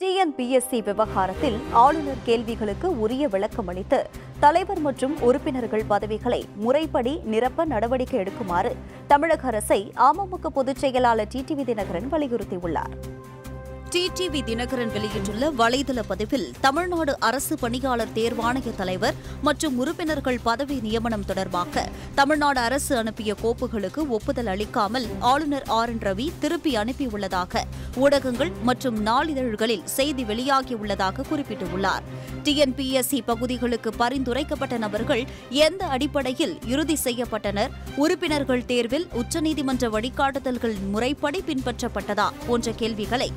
TNPSC விவகாரத்தில் ஆளுநர் கேள்விகளுக்கு உரிய விளக்கம் அளித்து தலைவர் மற்றும் உறுப்பினர்கள் பதவிகளை முறைப்படி நிரப்ப நடவடிக்கை எடுக்குமாறு தமிழக அரசை அமமுக பொதுச் செயலாளர் டிடிவி தினகரன் வலியுறுத்தியுள்ளார். டிடிவி தினகரன் வெளியிட்டுள்ள வலைதள பதிவில் தமிழ்நாடு அரசு பணியாளர் தேர்வாணைய தலைவர் மற்றும் உறுப்பினர்கள் பதவி நியமனம் தொடர்பாக தமிழ்நாடு அரசு அனுப்பிய கோப்புகளுக்கு ஒப்புதல் அளிக்காமல் ஆளுநர் ஆர் என் ரவி திருப்பி அனுப்பியுள்ளதாக ஊடகங்கள் மற்றும் நாளிதழ்களில் செய்தி வெளியாகியுள்ளதாக குறிப்பிட்டுள்ளார். டிஎன்பிஎஸ்சி பகுதிகளுக்கு பரிந்துரைக்கப்பட்ட நபர்கள் எந்த அடிப்படையில் இறுதி செய்யப்பட்டனர் உறுப்பினர்கள் தேர்வில் உச்சநீதிமன்ற வழிகாட்டுதல்கள் முறைப்படி பின்பற்றப்பட்டதா போன்ற கேள்விகளை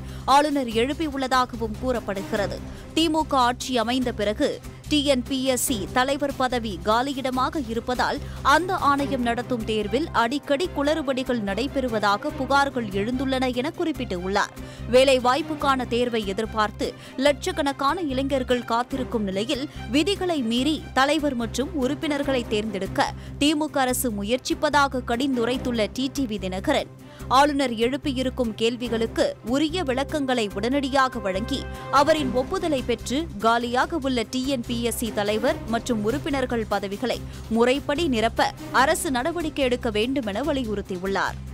ஆளுநர் எழுப்பியுள்ளதாகவும் கூறப்படுகிறது. திமுக ஆட்சி அமைந்த பிறகு டிஎன்பிஎஸ்சி தலைவர் பதவி காலியிடமாக இருப்பதால் அந்த ஆணையம் நடத்தும் தேர்வில் அடிக்கடி குளறுபடிகள் நடைபெறுவதாக புகார்கள் எழுந்துள்ளன என குறிப்பிட்டுள்ளார். வேலைவாய்ப்புக்கான தேர்வை எதிர்பார்த்து லட்சக்கணக்கான இளைஞர்கள் காத்திருக்கும் நிலையில் விதிகளை மீறி தலைவர் மற்றும் உறுப்பினர்களை தேர்ந்தெடுக்க திமுக அரசு முயற்சிப்பதாக கடிந்துரைத்துள்ள டிடிவி தினகரன் ஆளுநர் எழுப்பியிருக்கும் கேள்விகளுக்கு உரிய விளக்கங்களை உடனடியாக வழங்கி அவரின் ஒப்புதலை பெற்று காலியாக உள்ள டிஎன்பிஎஸ்சி தலைவர் மற்றும் உறுப்பினர்கள் பதவிகளை முறைப்படி நிரப்ப அரசு நடவடிக்கை எடுக்க வேண்டும் என வலியுறுத்தியுள்ளார்.